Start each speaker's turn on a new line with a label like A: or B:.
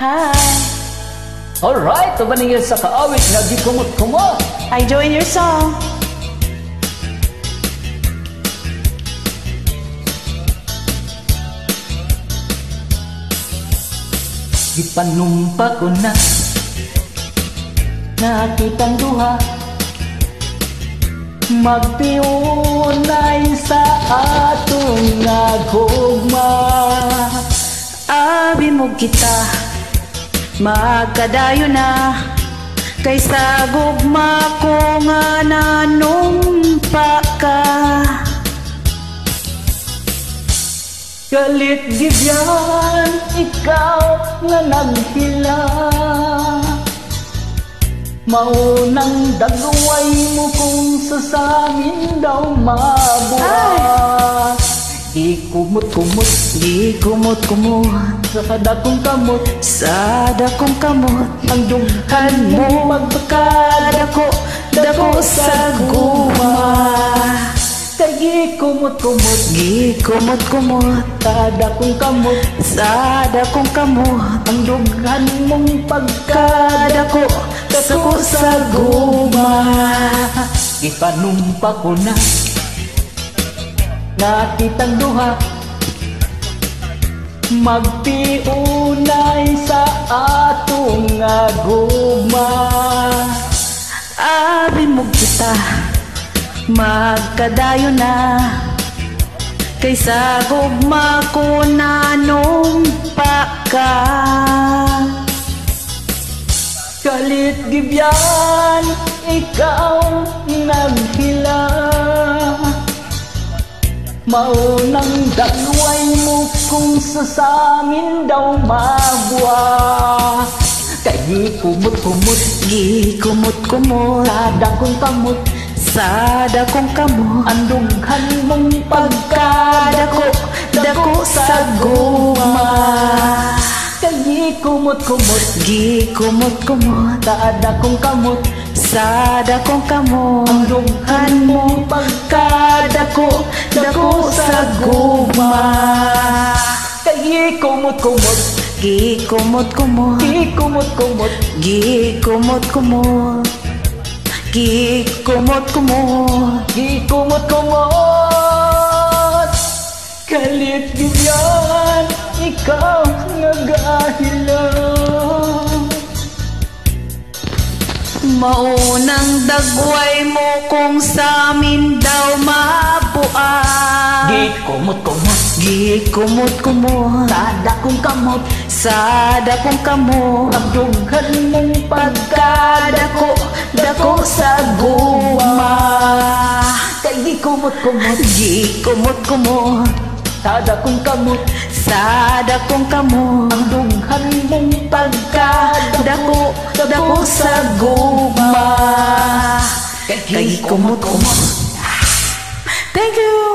A: Hi!
B: Alright, ito ba ninyo sa kaawit nga gikumot-kumot?
A: I join your song.
B: Gipanumpa ko na Nakitang duha Magpiunay sa atong nga gugma
A: Abi mo kita, magkadayo na. Kaysa gugma ko nga nanumpa ka.
B: Galit gibyan, ikaw nga naghila Maunang dagway mo kung sa samin daw mabuha Ikumot-kumot
A: Di kumot-kumot
B: sa kadakong kamot
A: sa dakong kamot.
B: Ang dughan mo
A: Magpakadako, dako sa guma.
B: Kay ikumot-kumot
A: Di kumot-kumot
B: sa dakong kamot
A: sa dakong kamot.
B: Ang dughan mong pagka
A: Kadako, dako sa guma.
B: Ipanumpa ko na Nakitang duha Magpiunay sa atong nga gugma
A: Abi mo kita, magkadayo na. Kaysa gugma ko nanumpa ka.
B: Kalit gibyan, ikaw naghila Maunang dalway mo kung sa samin daw magwa Kay kumot-kumot,
A: Gi kumot-kumot
B: kada kong kamot
A: sa dakong kamot.
B: Ang dughan mong
A: Pagkadako, dako sa guma.
B: Kay kumot-kumot,
A: Gi kumot-kumot
B: kada kong kamot
A: sa dakong kamot.
B: Ang dughan mong
A: Pagkadako, dako sa guma.
B: Kay kumot-kumot,
A: Gi kumot-kumot
B: di kumot-kumot
A: Gi kumot-kumot Gi kumot-kumot
B: Di kumot-kumot Kalit gibyan Ikaw
A: Maunang dagway mo kung sa amin daw mabuan.
B: Di kumot-kumot
A: Gi kumot-kumot
B: Tada kong kamot.
A: Sa dakong kamot.
B: Ang dughan mong
A: Pagkadako, dako sa guma.
B: Kay di kumot-kumot
A: Gi kumot-kumot
B: Tada kong kamot.
A: Sa dakong kamot.
B: Ang dughan mong
A: Dako, dako sa guma
B: Kay
A: Kay kumot-kumot Thank you!